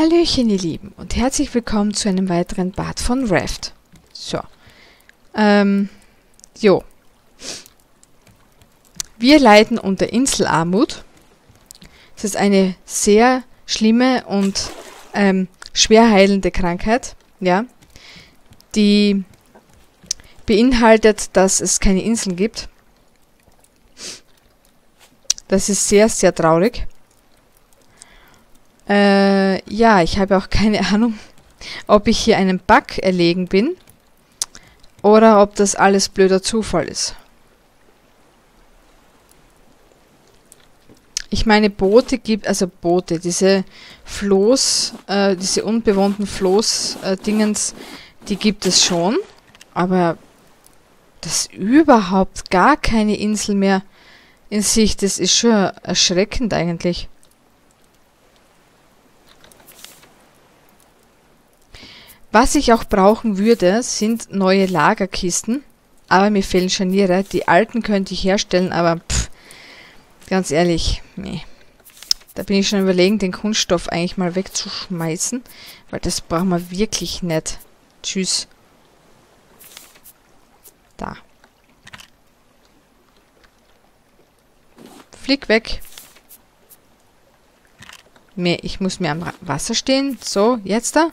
Hallöchen, ihr Lieben, und herzlich willkommen zu einem weiteren Bad von Raft. So. Ähm, jo. Wir leiden unter Inselarmut. Das ist eine sehr schlimme und ähm, schwer heilende Krankheit, ja, die beinhaltet, dass es keine Inseln gibt. Das ist sehr, sehr traurig. Äh, ja, ich habe auch keine Ahnung, ob ich hier einen Bug erlegen bin oder ob das alles blöder Zufall ist. Ich meine, Boote gibt, also Boote, diese Floß, äh, diese unbewohnten Floß-Dingens, äh, die gibt es schon, aber dass überhaupt gar keine Insel mehr in Sicht ist, ist schon erschreckend eigentlich. Was ich auch brauchen würde, sind neue Lagerkisten. Aber mir fehlen Scharniere. Die alten könnte ich herstellen, aber pff, ganz ehrlich, nee. Da bin ich schon überlegen, den Kunststoff eigentlich mal wegzuschmeißen, weil das brauchen wir wirklich nicht. Tschüss. Da. Flieg weg. Ich muss mir am Wasser stehen. So, jetzt da.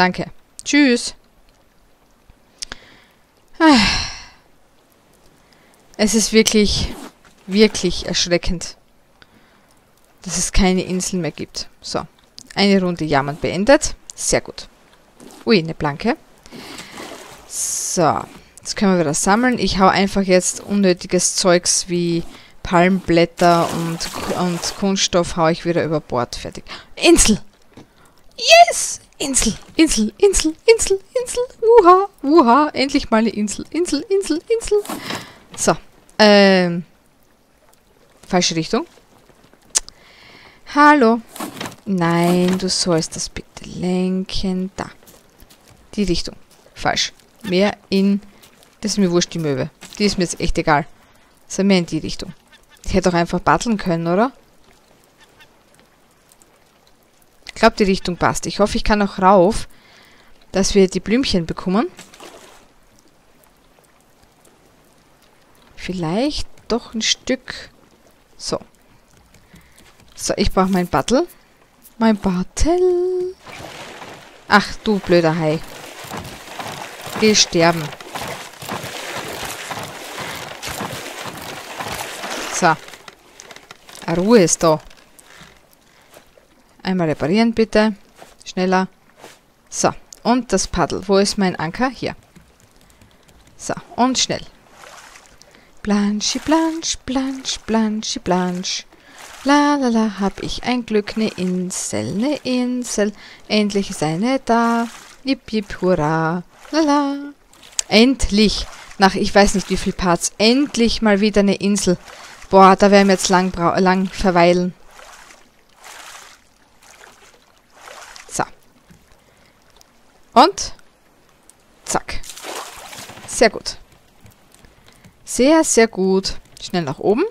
Danke. Tschüss. Es ist wirklich, wirklich erschreckend, dass es keine Inseln mehr gibt. So, eine Runde Jammern beendet. Sehr gut. Ui, eine Planke. So, jetzt können wir wieder sammeln. Ich hau einfach jetzt unnötiges Zeugs wie Palmblätter und, und Kunststoff hau ich wieder über Bord. Fertig. Insel! Yes! Insel, Insel, Insel, Insel, Insel. Uha, uha. Endlich mal eine Insel. Insel, Insel, Insel. So. Ähm. Falsche Richtung. Hallo. Nein, du sollst das bitte lenken. Da. Die Richtung. Falsch. Mehr in... Das ist mir wurscht, die Möwe. Die ist mir jetzt echt egal. So, mehr in die Richtung. Ich hätte doch einfach batteln können, oder? Glaube, die Richtung passt. Ich hoffe, ich kann auch rauf, dass wir die Blümchen bekommen. Vielleicht doch ein Stück. So. So, ich brauche mein Battle. Mein Battle. Ach, du blöder Hai. Geh sterben. So. Ruhe ist da. Einmal reparieren bitte. Schneller. So, und das Paddel. Wo ist mein Anker? Hier. So, und schnell. Blanchi, blanch, blanch, blanchi, blanch. La la la, hab ich ein Glück, ne Insel, ne Insel. Endlich ist eine da. Jip, jip, hurra. La la. Endlich. Nach ich weiß nicht wie viel Parts. Endlich mal wieder eine Insel. Boah, da werden wir jetzt lang, lang verweilen. Und zack. Sehr gut. Sehr, sehr gut. Schnell nach oben.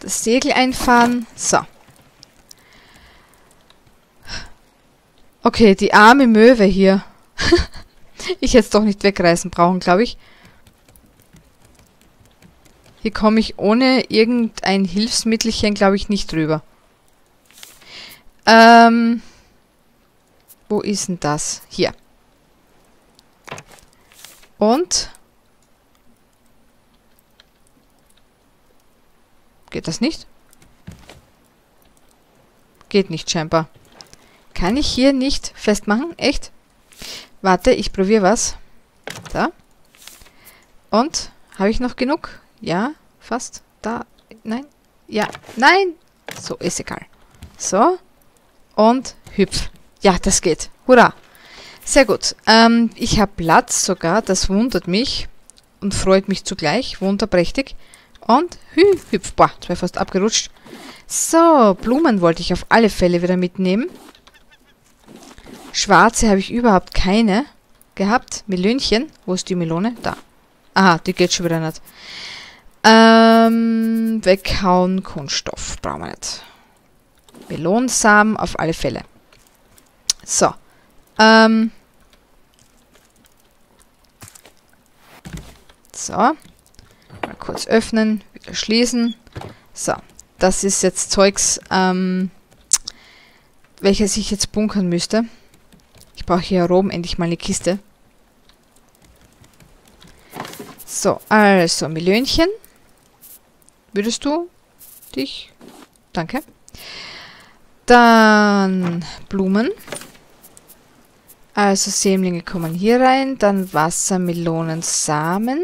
Das Segel einfahren. So. Okay, die arme Möwe hier. ich hätte es doch nicht wegreißen brauchen, glaube ich. Hier komme ich ohne irgendein Hilfsmittelchen, glaube ich, nicht drüber. Ähm... Wo ist denn das? Hier. Und? Geht das nicht? Geht nicht scheinbar. Kann ich hier nicht festmachen? Echt? Warte, ich probiere was. Da. Und? Habe ich noch genug? Ja, fast. Da. Nein. Ja. Nein. So, ist egal. So. Und hüpf. Ja, das geht. Hurra. Sehr gut. Ähm, ich habe Platz sogar. Das wundert mich und freut mich zugleich. Wunderprächtig. Und hü, hüpf. Boah, das war fast abgerutscht. So, Blumen wollte ich auf alle Fälle wieder mitnehmen. Schwarze habe ich überhaupt keine gehabt. Melönchen. Wo ist die Melone? Da. Aha, die geht schon wieder nicht. Ähm, weghauen, Kunststoff. Brauchen wir nicht. Melonsamen auf alle Fälle. So. Ähm. So. Mal kurz öffnen, wieder schließen. So. Das ist jetzt Zeugs, ähm, welches ich jetzt bunkern müsste. Ich brauche hier oben endlich mal eine Kiste. So, also Millionchen. Würdest du dich? Danke. Dann Blumen. Also Sämlinge kommen hier rein. Dann Wassermelonen, Samen.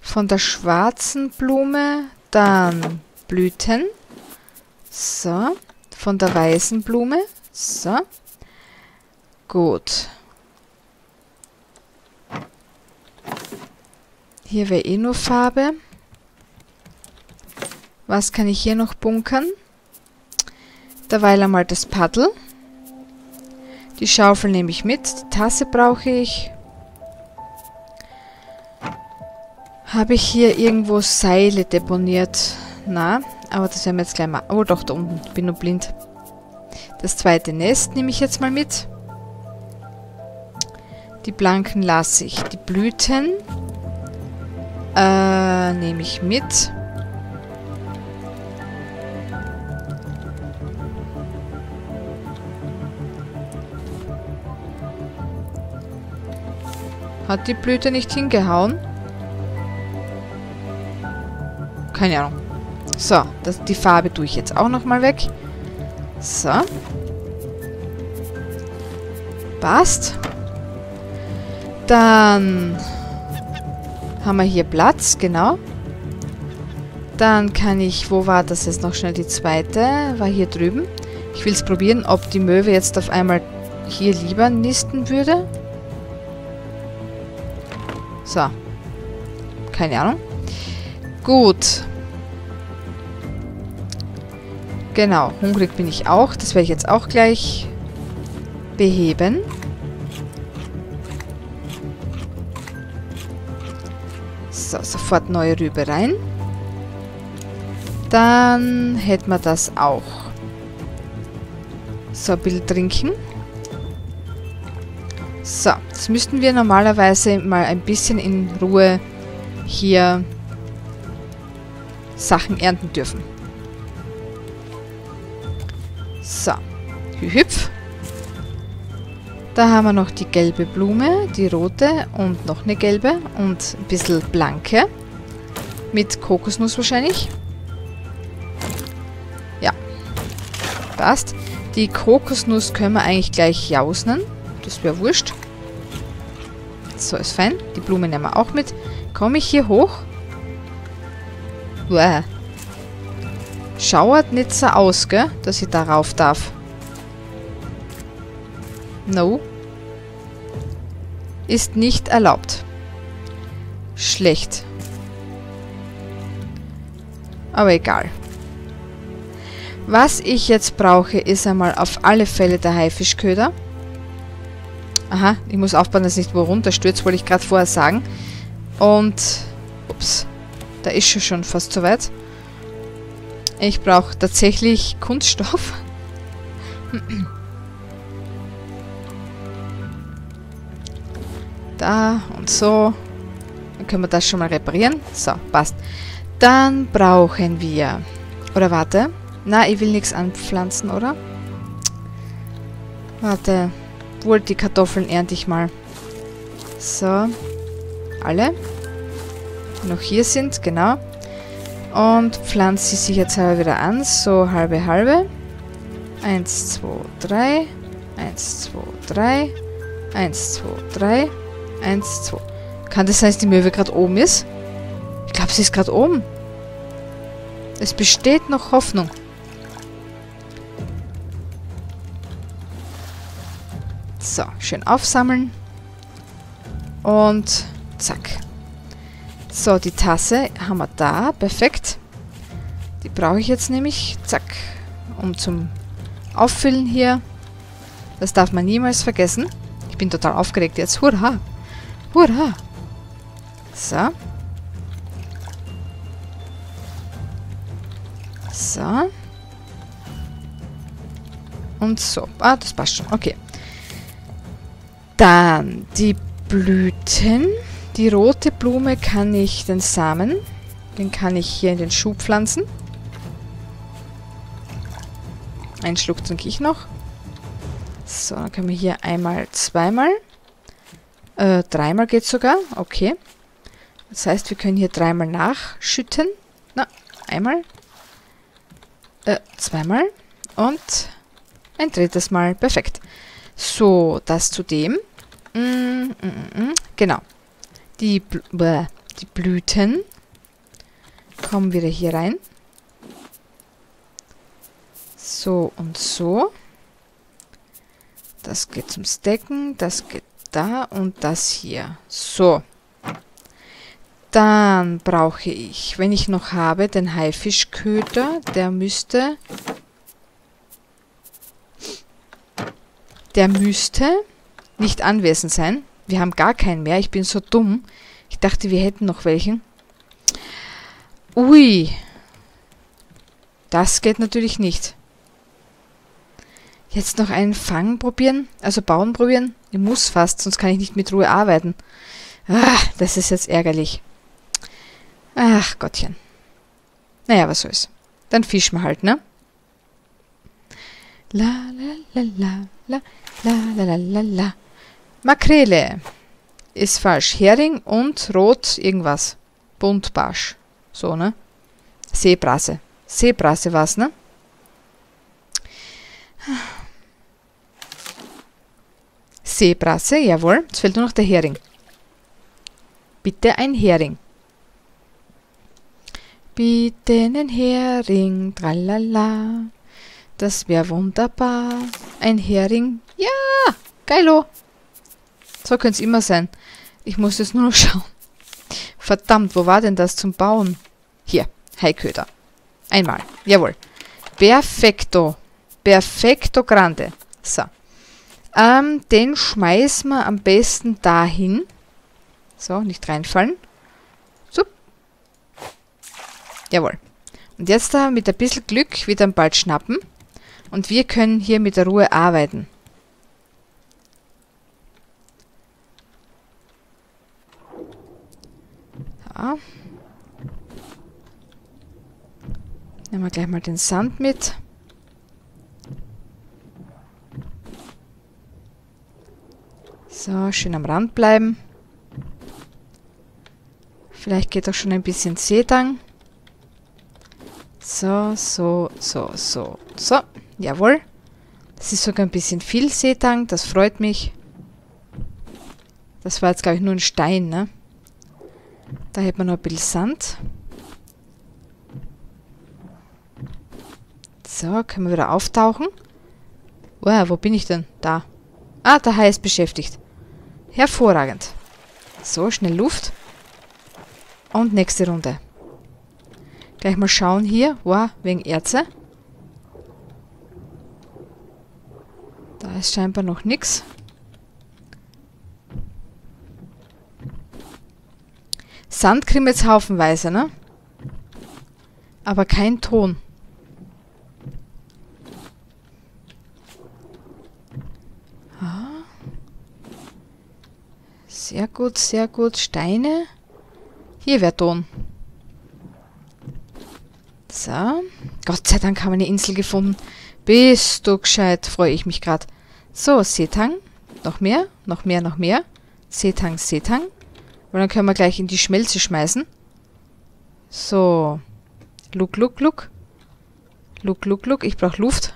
Von der schwarzen Blume. Dann Blüten. So. Von der weißen Blume. So. Gut. Hier wäre eh nur Farbe. Was kann ich hier noch bunkern? Derweil einmal das Paddel. Die Schaufel nehme ich mit. Die Tasse brauche ich. Habe ich hier irgendwo Seile deponiert? Na, aber das werden wir jetzt gleich mal... Oh doch, da unten. Ich bin nur blind. Das zweite Nest nehme ich jetzt mal mit. Die blanken lasse ich. Die Blüten äh, nehme ich mit. Hat die Blüte nicht hingehauen? Keine Ahnung. So, das, die Farbe tue ich jetzt auch nochmal weg. So. Passt. Dann haben wir hier Platz, genau. Dann kann ich, wo war das jetzt noch schnell die zweite? War hier drüben. Ich will es probieren, ob die Möwe jetzt auf einmal hier lieber nisten würde. Keine Ahnung. Gut. Genau, hungrig bin ich auch. Das werde ich jetzt auch gleich beheben. So, sofort neue Rübe rein. Dann hätten wir das auch. So, ein bisschen trinken. So, jetzt müssten wir normalerweise mal ein bisschen in Ruhe hier Sachen ernten dürfen. So, hüpf. Da haben wir noch die gelbe Blume, die rote und noch eine gelbe und ein bisschen blanke. Mit Kokosnuss wahrscheinlich. Ja, passt. Die Kokosnuss können wir eigentlich gleich jausnen. Das wäre wurscht. So, ist fein. Die Blume nehmen wir auch mit. Komme ich hier hoch? Uah. Schauert nicht so aus, gell? Dass ich darauf darf. No. Ist nicht erlaubt. Schlecht. Aber egal. Was ich jetzt brauche, ist einmal auf alle Fälle der Haifischköder. Aha, ich muss aufpassen, dass nicht wo runterstürzt, wollte ich gerade vorher sagen. Und, ups, da ist schon schon fast soweit. Ich brauche tatsächlich Kunststoff. da und so. Dann können wir das schon mal reparieren. So, passt. Dann brauchen wir... Oder warte. Na, ich will nichts anpflanzen, oder? Warte. Wohl, die Kartoffeln ernte ich mal. So. Alle. Noch hier sind, genau. Und pflanze sie sich jetzt aber wieder an. So halbe, halbe. Eins, zwei, drei. Eins, zwei, drei. Eins, zwei, drei. Eins, zwei. Kann das sein, dass die Möwe gerade oben ist? Ich glaube, sie ist gerade oben. Es besteht noch Hoffnung. So, schön aufsammeln. Und zack. So, die Tasse haben wir da. Perfekt. Die brauche ich jetzt nämlich. Zack. Um zum Auffüllen hier. Das darf man niemals vergessen. Ich bin total aufgeregt jetzt. Hurra! Hurra! So. So. Und so. Ah, das passt schon. Okay. Dann die Blüten. Die rote Blume kann ich, den Samen, den kann ich hier in den Schub pflanzen. Einen Schluck trinke ich noch. So, dann können wir hier einmal, zweimal. Äh, dreimal geht sogar. Okay. Das heißt, wir können hier dreimal nachschütten. Na, einmal. Äh, zweimal. Und ein drittes Mal. Perfekt. So, das zu dem. Mm, mm, mm, mm. genau. Die, Bl die Blüten kommen wieder hier rein. So und so. Das geht zum Stecken, das geht da und das hier. So. Dann brauche ich, wenn ich noch habe, den Haifischköder. Der müsste... Der müsste nicht anwesend sein. Wir haben gar keinen mehr. Ich bin so dumm. Ich dachte, wir hätten noch welchen. Ui. Das geht natürlich nicht. Jetzt noch einen Fang probieren, also bauen probieren. Ich muss fast, sonst kann ich nicht mit Ruhe arbeiten. Ah, das ist jetzt ärgerlich. Ach Gottchen. Naja, was soll's. Dann fischen wir halt, ne? La la la la la la la la la la. Makrele. Ist falsch. Hering und rot irgendwas. Buntbarsch. So, ne? Seebrasse. Seebrasse war's, ne? Seebrasse, jawohl. Jetzt fehlt nur noch der Hering. Bitte ein Hering. Bitte einen Hering, tralala. Das wäre wunderbar. Ein Hering. Ja, geilo. So könnte es immer sein. Ich muss jetzt nur noch schauen. Verdammt, wo war denn das zum Bauen? Hier, Haiköder. Einmal. Jawohl. Perfekto. Perfekto grande. So. Ähm, den schmeißen wir am besten dahin. So, nicht reinfallen. So. Jawohl. Und jetzt da mit ein bisschen Glück wieder bald schnappen. Und wir können hier mit der Ruhe arbeiten. Nehmen wir gleich mal den Sand mit. So, schön am Rand bleiben. Vielleicht geht auch schon ein bisschen Seetang. So, so, so, so, so. Jawohl. Das ist sogar ein bisschen viel Seetang. Das freut mich. Das war jetzt, glaube ich, nur ein Stein, ne? Da hätten wir noch ein bisschen Sand. So, können wir wieder auftauchen. Oh, wo bin ich denn? Da. Ah, der Hai ist beschäftigt. Hervorragend. So, schnell Luft. Und nächste Runde. Gleich mal schauen hier. Wow, wegen Erze. Da ist scheinbar noch nichts. Sand kriegen wir jetzt haufenweise, ne? Aber kein Ton. Ah. Sehr gut, sehr gut. Steine. Hier wäre Ton. So. Gott sei Dank haben wir eine Insel gefunden. Bist du gescheit, freue ich mich gerade. So, Seetang. Noch mehr, noch mehr, noch mehr. Seetang, Seetang. Und dann können wir gleich in die Schmelze schmeißen. So. Look, look, look. Look, look, look. Ich brauche Luft.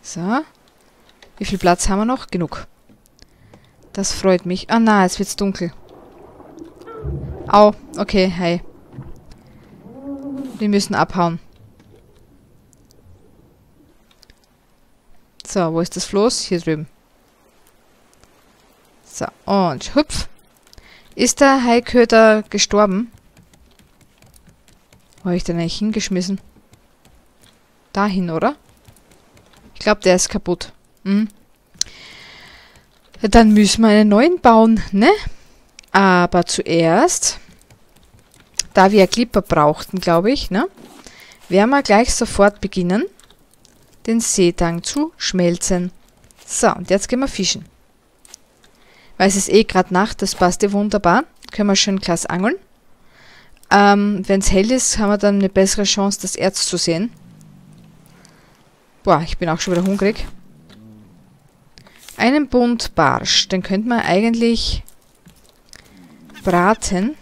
So. Wie viel Platz haben wir noch? Genug. Das freut mich. Ah, na, jetzt wird's dunkel. Au. Okay, hey. Wir müssen abhauen. So, wo ist das Floß? Hier drüben. So, und hüpf. Ist der Haiköder gestorben? Wo habe ich den eigentlich hingeschmissen? Dahin, oder? Ich glaube, der ist kaputt. Hm. Dann müssen wir einen neuen bauen, ne? Aber zuerst, da wir Clipper brauchten, glaube ich, ne? werden wir gleich sofort beginnen, den Seetang zu schmelzen. So, und jetzt gehen wir fischen. Weil es ist eh gerade Nacht, das passt ja wunderbar. Können wir schön ein Glas angeln. Ähm, Wenn es hell ist, haben wir dann eine bessere Chance, das Erz zu sehen. Boah, ich bin auch schon wieder hungrig. Einen Bund Barsch, den könnte man eigentlich braten.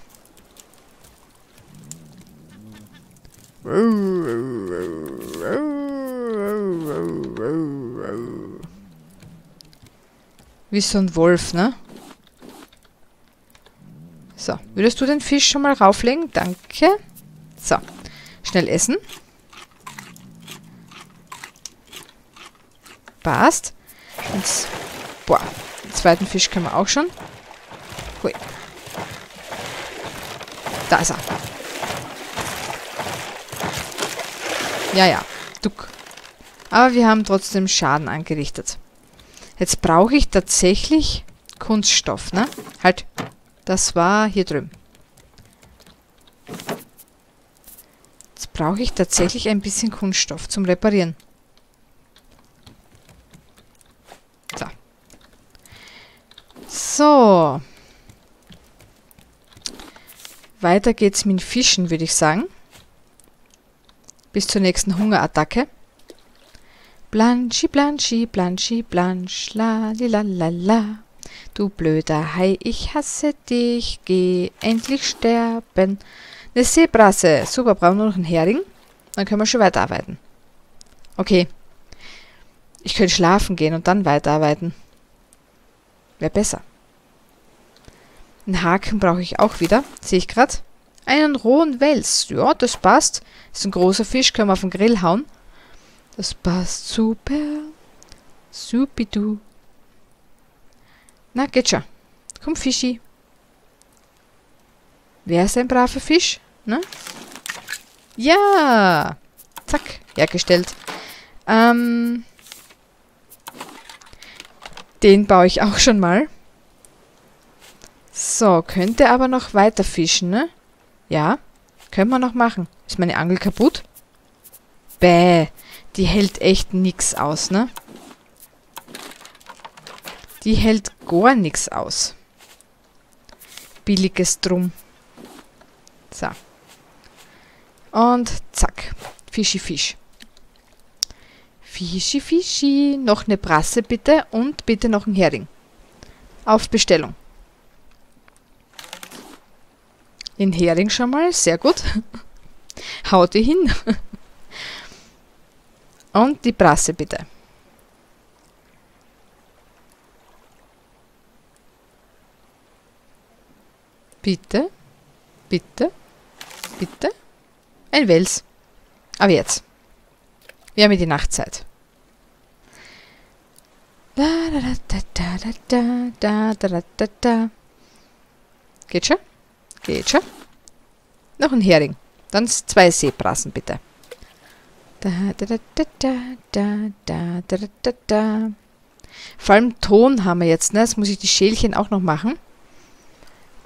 Wie so ein Wolf, ne? So, würdest du den Fisch schon mal rauflegen? Danke. So, schnell essen. Passt. Und, boah, den zweiten Fisch können wir auch schon. Hui. Da ist er. Ja, ja, duck. Aber wir haben trotzdem Schaden angerichtet. Jetzt brauche ich tatsächlich Kunststoff, ne? Halt, das war hier drüben. Jetzt brauche ich tatsächlich ein bisschen Kunststoff zum Reparieren. So. So. Weiter geht's mit Fischen, würde ich sagen. Bis zur nächsten Hungerattacke. Blanschi, Blanschi, Blanschi, Blansch, la, li, la, la, la. Du blöder Hai, ich hasse dich, geh endlich sterben. Eine Seebrasse. Super, brauchen wir noch einen Hering. Dann können wir schon weiterarbeiten. Okay. Ich könnte schlafen gehen und dann weiterarbeiten. Wäre besser. Einen Haken brauche ich auch wieder. Sehe ich gerade. Einen rohen Wels. Ja, das passt. Ist ein großer Fisch, können wir auf den Grill hauen. Das passt super. Supidu. Na, geht schon. Komm, Fischi. Wer ist ein braver Fisch? Ne? Ja! Zack, hergestellt. Ähm, den baue ich auch schon mal. So, könnte aber noch weiter fischen, ne? Ja, können wir noch machen. Ist meine Angel kaputt? Bäh, die hält echt nix aus, ne? Die hält gar nichts aus. Billiges Drum. So. Und zack. Fischi Fisch. Fischi Fischi. Noch eine Brasse bitte und bitte noch ein Hering. Auf Bestellung. Den Hering schon mal. Sehr gut. Haut die hin. Und die Brasse bitte. Bitte? Bitte? Bitte? Ein Wels. Aber jetzt. Wir haben ja die Nachtzeit. Geht schon? Geht schon? Noch ein Hering. Dann zwei Seebrassen, bitte. Vor allem Ton haben wir jetzt, ne? Jetzt muss ich die Schälchen auch noch machen.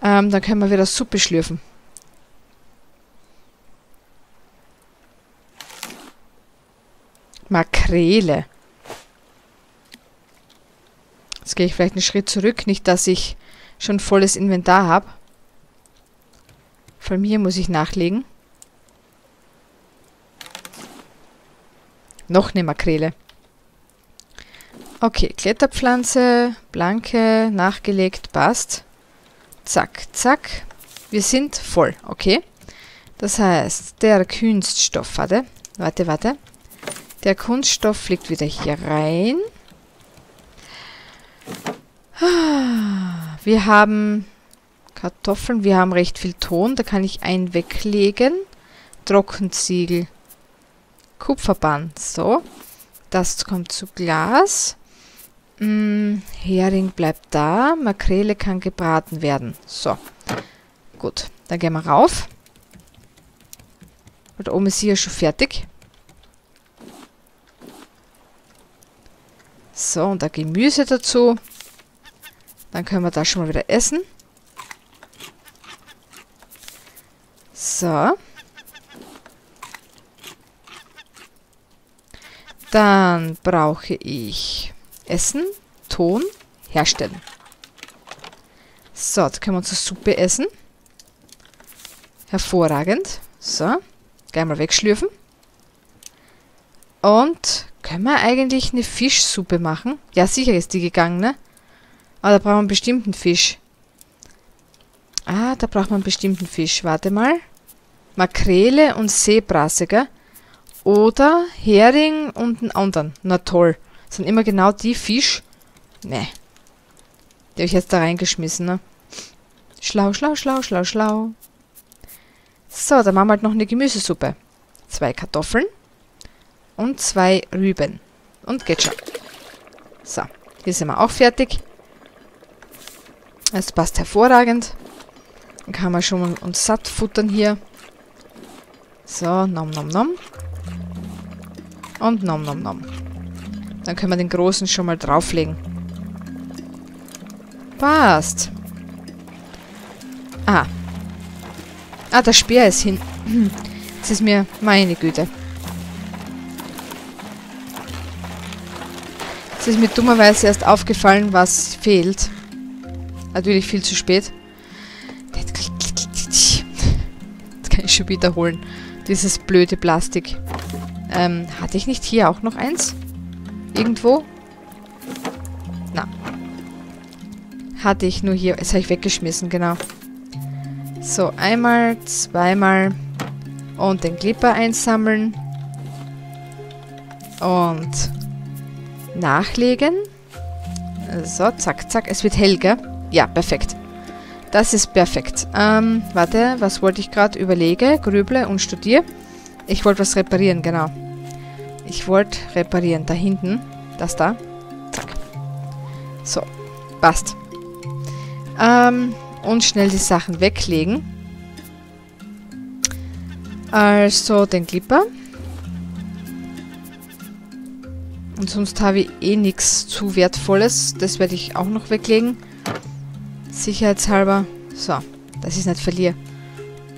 Ähm, dann können wir wieder Suppe schlürfen. Makrele. Jetzt gehe ich vielleicht einen Schritt zurück. Nicht, dass ich schon volles Inventar habe. Von mir muss ich nachlegen. Noch eine Makrele. Okay, Kletterpflanze, blanke, nachgelegt, passt. Zack, zack. Wir sind voll, okay? Das heißt, der Kunststoff, warte, warte, warte. Der Kunststoff fliegt wieder hier rein. Wir haben Kartoffeln, wir haben recht viel Ton, da kann ich einen weglegen. Trockenziegel. Kupferband, so. Das kommt zu Glas. Mm, Hering bleibt da. Makrele kann gebraten werden. So. Gut. Dann gehen wir rauf. Und oben ist sie ja schon fertig. So, und da Gemüse dazu. Dann können wir da schon mal wieder essen. So. Dann brauche ich Essen, Ton, herstellen. So, da können wir unsere Suppe essen. Hervorragend. So, gleich mal wegschlürfen. Und können wir eigentlich eine Fischsuppe machen? Ja, sicher ist die gegangen, ne? Aber da brauchen wir einen bestimmten Fisch. Ah, da braucht man einen bestimmten Fisch. Warte mal. Makrele und Seebrasse, gell? Oder Hering und einen anderen. Na toll. Sind immer genau die Fisch. Ne. Die habe ich jetzt da reingeschmissen, ne? Schlau, schlau, schlau, schlau, schlau. So, dann machen wir halt noch eine Gemüsesuppe. Zwei Kartoffeln und zwei Rüben. Und geht schon. So, hier sind wir auch fertig. Das passt hervorragend. Dann kann man schon uns satt futtern hier. So, nom nom nom. Und nom nom nom. Dann können wir den großen schon mal drauflegen. Passt. Ah. Ah, der Speer ist hin. Das ist mir meine Güte. Es ist mir dummerweise erst aufgefallen, was fehlt. Natürlich viel zu spät. Das kann ich schon wiederholen. Dieses blöde Plastik. Ähm, hatte ich nicht hier auch noch eins? Irgendwo? Na. Hatte ich nur hier. Das habe ich weggeschmissen, genau. So, einmal, zweimal. Und den Clipper einsammeln. Und nachlegen. So, zack, zack. Es wird hell, gell? Ja, perfekt. Das ist perfekt. Ähm, warte, was wollte ich gerade? Überlege, grüble und studiere. Ich wollte was reparieren, genau. Ich wollte reparieren. Da hinten. Das da. Zack. So. Passt. Ähm, und schnell die Sachen weglegen. Also den Clipper. Und sonst habe ich eh nichts zu Wertvolles. Das werde ich auch noch weglegen. Sicherheitshalber. So, ich es nicht verliere.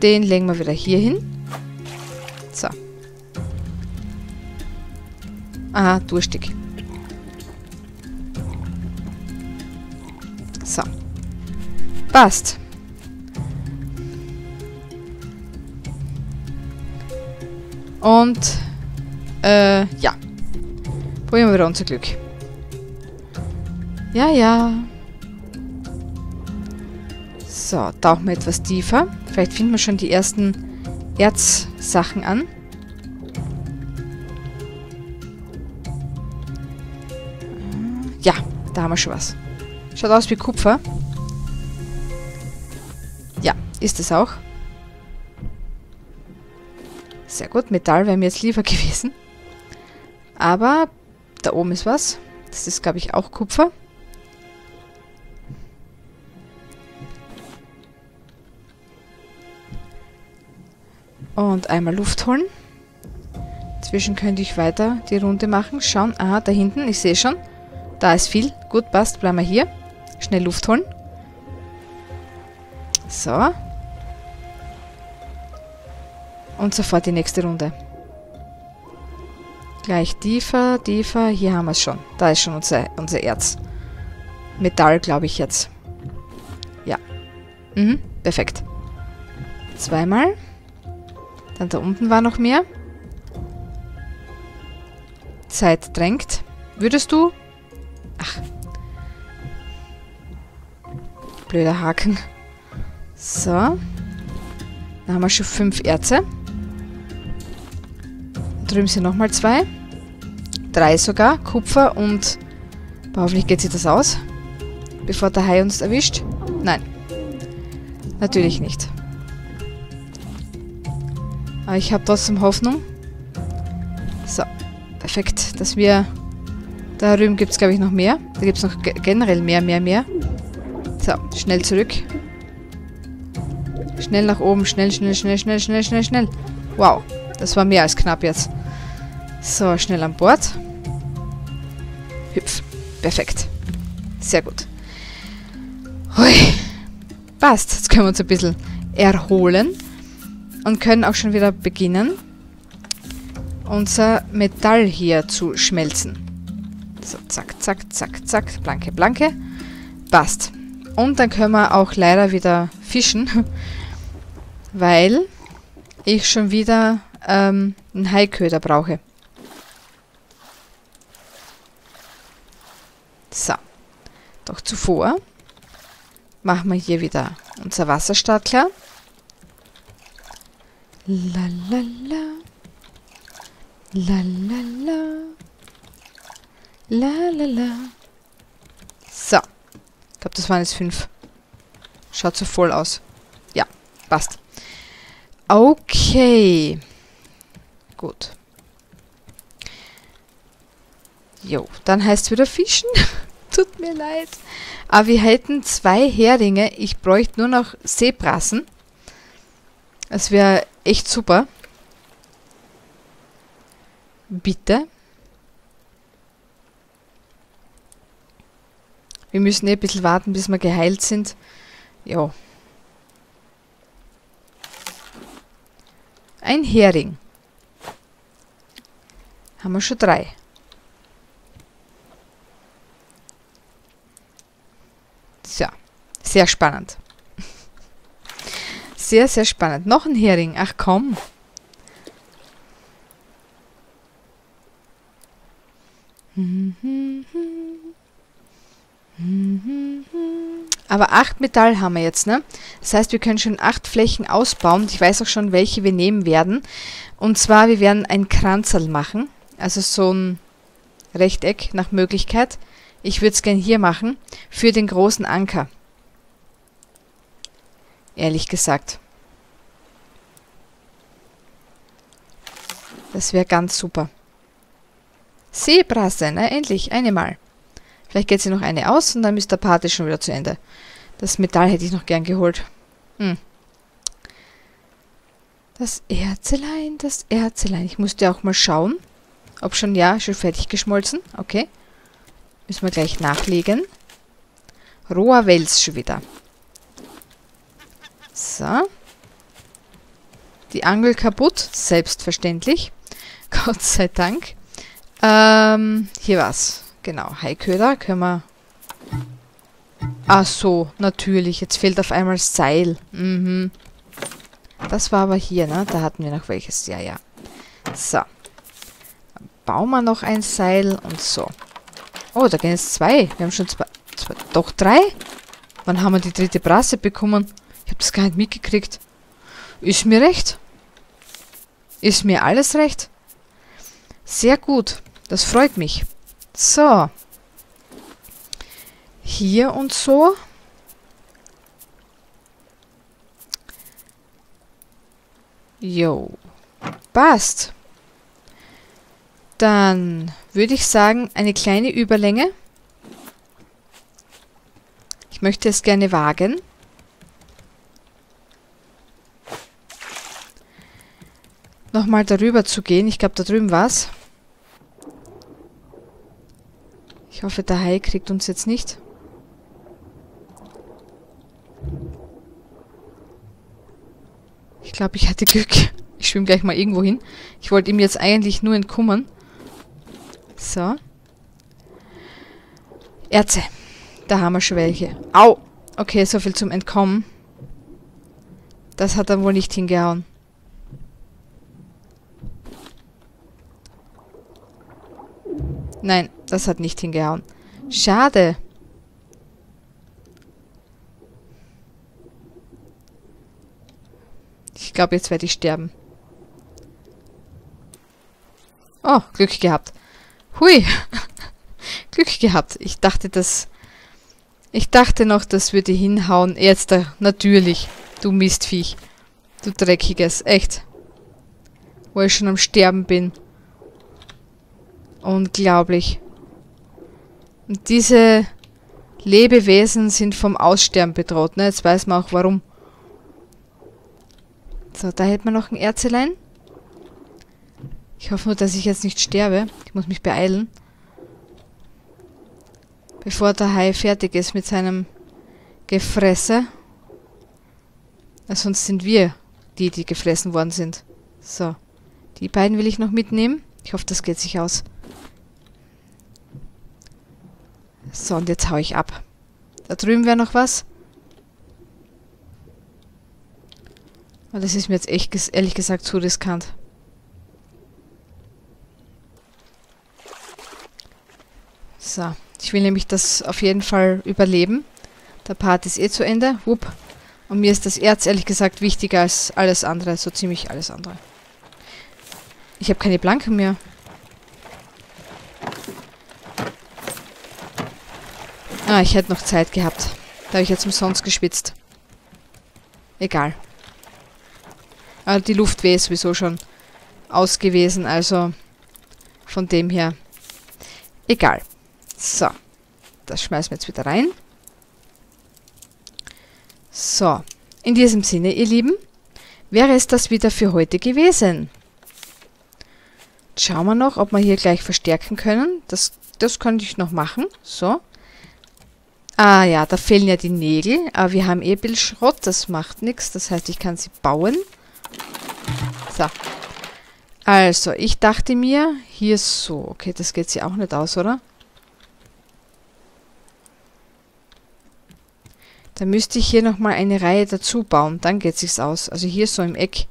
Den legen wir wieder hier hin. Aha, durstig. So. Passt. Und, äh, ja. Probieren wir wieder unser Glück. Ja, ja. So, tauchen wir etwas tiefer. Vielleicht finden wir schon die ersten Erzsachen an. Haben wir schon was. Schaut aus wie Kupfer. Ja, ist es auch. Sehr gut, Metall wäre mir jetzt lieber gewesen. Aber da oben ist was. Das ist, glaube ich, auch Kupfer. Und einmal Luft holen. Zwischen könnte ich weiter die Runde machen. Schauen. Aha, da hinten. Ich sehe schon. Da ist viel. Gut, passt. Bleiben wir hier. Schnell Luft holen. So. Und sofort die nächste Runde. Gleich tiefer, tiefer. Hier haben wir es schon. Da ist schon unser, unser Erz. Metall, glaube ich jetzt. Ja. Mhm, perfekt. Zweimal. Dann da unten war noch mehr. Zeit drängt. Würdest du... Ach. Blöder Haken. So. Dann haben wir schon fünf Erze drüben sind nochmal zwei. Drei sogar. Kupfer und... hoffentlich geht sich das aus. Bevor der Hai uns erwischt. Nein. Natürlich nicht. Aber ich habe trotzdem Hoffnung. So. Perfekt, dass wir... Da drüben gibt es, glaube ich, noch mehr. Da gibt es noch generell mehr, mehr, mehr. So, schnell zurück. Schnell nach oben. Schnell, schnell, schnell, schnell, schnell, schnell, schnell. Wow, das war mehr als knapp jetzt. So, schnell an Bord. Hüpf. Perfekt. Sehr gut. Hui. Passt. Jetzt können wir uns ein bisschen erholen. Und können auch schon wieder beginnen. unser Metall hier zu schmelzen. So, zack, zack, zack, zack. Blanke, blanke. Passt. Und dann können wir auch leider wieder fischen, weil ich schon wieder ähm, einen Haiköder brauche. So. Doch zuvor machen wir hier wieder unser Wasserstart klar. La la la. La la la. La la la. So. Ich glaube, das waren jetzt fünf. Schaut so voll aus. Ja, passt. Okay. Gut. Jo, dann heißt es wieder Fischen. Tut mir leid. Aber wir hätten zwei Heringe. Ich bräuchte nur noch Seebrassen. Das wäre echt super. Bitte. Wir müssen eh ein bisschen warten, bis wir geheilt sind. Ja. Ein Hering. Haben wir schon drei. So. Sehr spannend. Sehr, sehr spannend. Noch ein Hering. Ach komm. Aber acht Metall haben wir jetzt, ne? Das heißt, wir können schon acht Flächen ausbauen. Ich weiß auch schon, welche wir nehmen werden. Und zwar, wir werden ein Kranzerl machen. Also so ein Rechteck nach Möglichkeit. Ich würde es gerne hier machen. Für den großen Anker. Ehrlich gesagt. Das wäre ganz super. Seebrasse, ne? Endlich, eine mal. Vielleicht geht sie noch eine aus und dann ist der Party schon wieder zu Ende. Das Metall hätte ich noch gern geholt. Hm. Das Erzelein, das Erzelein. Ich musste auch mal schauen, ob schon, ja, schon fertig geschmolzen. Okay. Müssen wir gleich nachlegen. Roher Wels schon wieder. So. Die Angel kaputt. Selbstverständlich. Gott sei Dank. Ähm, hier war's. Genau, Haiköder können wir... Ach so, natürlich. Jetzt fehlt auf einmal das Seil. Mhm. Das war aber hier, ne? Da hatten wir noch welches. Ja, ja. So. Dann bauen wir noch ein Seil und so. Oh, da gehen jetzt zwei. Wir haben schon zwei... zwei doch drei? Wann haben wir die dritte Brasse bekommen? Ich habe das gar nicht mitgekriegt. Ist mir recht. Ist mir alles recht. Sehr gut. Das freut mich. So. Hier und so. Jo. Passt. Dann würde ich sagen, eine kleine Überlänge. Ich möchte es gerne wagen. Nochmal darüber zu gehen. Ich glaube, da drüben war es. Ich hoffe, der Hai kriegt uns jetzt nicht. Ich glaube, ich hatte Glück. Ich schwimme gleich mal irgendwo hin. Ich wollte ihm jetzt eigentlich nur entkommen. So. Erze. Da haben wir schon welche. Au! Okay, so viel zum Entkommen. Das hat er wohl nicht hingehauen. Nein, das hat nicht hingehauen. Schade. Ich glaube, jetzt werde ich sterben. Oh, Glück gehabt. Hui. Glück gehabt. Ich dachte, das... Ich dachte noch, das würde hinhauen. Jetzt da, natürlich. Du Mistviech. Du Dreckiges. Echt. Wo ich schon am Sterben bin. Unglaublich. Und diese Lebewesen sind vom Aussterben bedroht. Ne? Jetzt weiß man auch warum. So, da hätten wir noch ein Erzelein. Ich hoffe nur, dass ich jetzt nicht sterbe. Ich muss mich beeilen. Bevor der Hai fertig ist mit seinem Gefresse. sonst sind wir die, die gefressen worden sind. So. Die beiden will ich noch mitnehmen. Ich hoffe, das geht sich aus. So, und jetzt hau ich ab. Da drüben wäre noch was. Aber das ist mir jetzt echt, ehrlich gesagt, zu riskant. So, ich will nämlich das auf jeden Fall überleben. Der Part ist eh zu Ende. Wupp. Und mir ist das Erz ehrlich gesagt wichtiger als alles andere. So ziemlich alles andere. Ich habe keine Blanke mehr. Ah, ich hätte noch Zeit gehabt. Da habe ich jetzt umsonst geschwitzt. Egal. Aber die Luftweh ist sowieso schon aus gewesen, also von dem her egal. So, das schmeißen wir jetzt wieder rein. So, in diesem Sinne, ihr Lieben, wäre es das wieder für heute gewesen. Schauen wir noch, ob wir hier gleich verstärken können. Das, das könnte ich noch machen. So. Ah ja, da fehlen ja die Nägel. Aber wir haben eh Bildschrott, das macht nichts. Das heißt, ich kann sie bauen. So. Also, ich dachte mir, hier so. Okay, das geht sie auch nicht aus, oder? Da müsste ich hier nochmal eine Reihe dazu bauen. Dann geht sich's aus. Also hier so im Eck.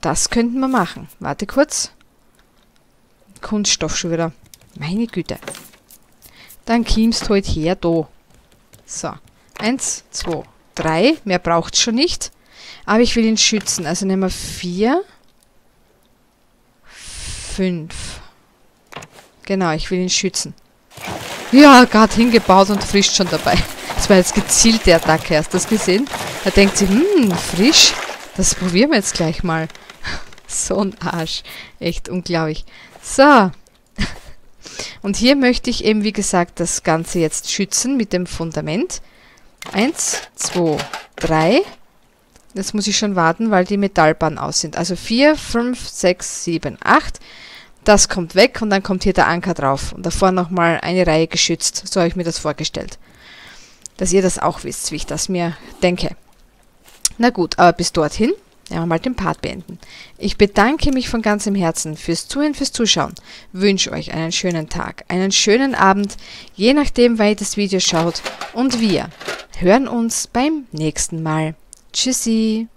Das könnten wir machen. Warte kurz. Kunststoff schon wieder. Meine Güte. Dann kiemst halt her da. So. Eins, zwei, drei. Mehr braucht schon nicht. Aber ich will ihn schützen. Also nehmen wir vier. Fünf. Genau, ich will ihn schützen. Ja, gerade hingebaut und frischt schon dabei. Das war jetzt gezielte Attacke. Hast du das gesehen? Da denkt sie, hm, frisch. Das probieren wir jetzt gleich mal. so ein Arsch. Echt unglaublich. So. Und hier möchte ich eben, wie gesagt, das Ganze jetzt schützen mit dem Fundament. Eins, zwei, drei. Jetzt muss ich schon warten, weil die Metallbahnen aus sind. Also vier, fünf, sechs, sieben, acht. Das kommt weg und dann kommt hier der Anker drauf. Und davor nochmal eine Reihe geschützt. So habe ich mir das vorgestellt. Dass ihr das auch wisst, wie ich das mir denke. Na gut, aber bis dorthin werden wir mal den Part beenden. Ich bedanke mich von ganzem Herzen fürs Zuhören, fürs Zuschauen. Wünsche euch einen schönen Tag, einen schönen Abend, je nachdem, wann ihr das Video schaut. Und wir hören uns beim nächsten Mal. Tschüssi!